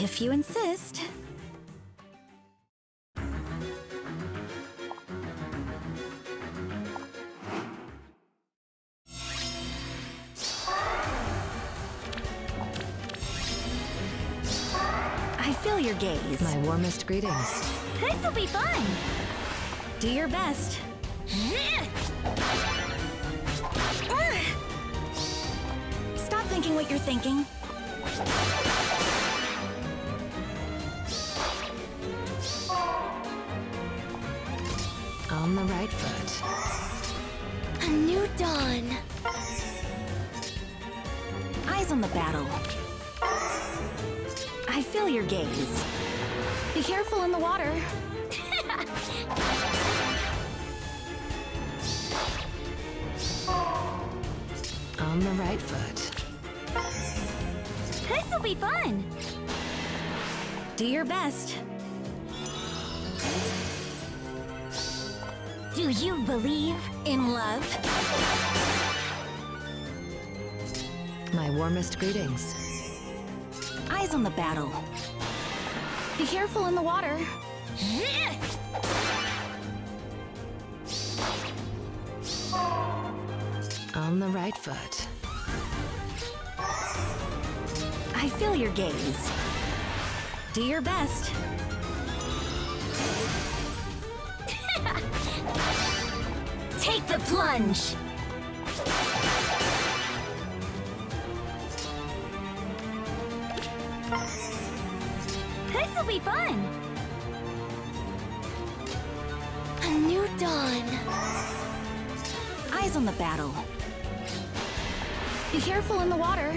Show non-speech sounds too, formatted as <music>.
If you insist. I feel your gaze. My warmest greetings. This'll be fun. Do your best. Stop thinking what you're thinking. On the right foot. A new dawn. Eyes on the battle. I feel your gaze. Be careful in the water. <laughs> On the right foot. This'll be fun. Do your best. Do you believe in love? My warmest greetings. Eyes on the battle. Be careful in the water. On the right foot. I feel your gaze. Do your best. Plunge. This'll be fun. A new dawn. Eyes on the battle. Be careful in the water.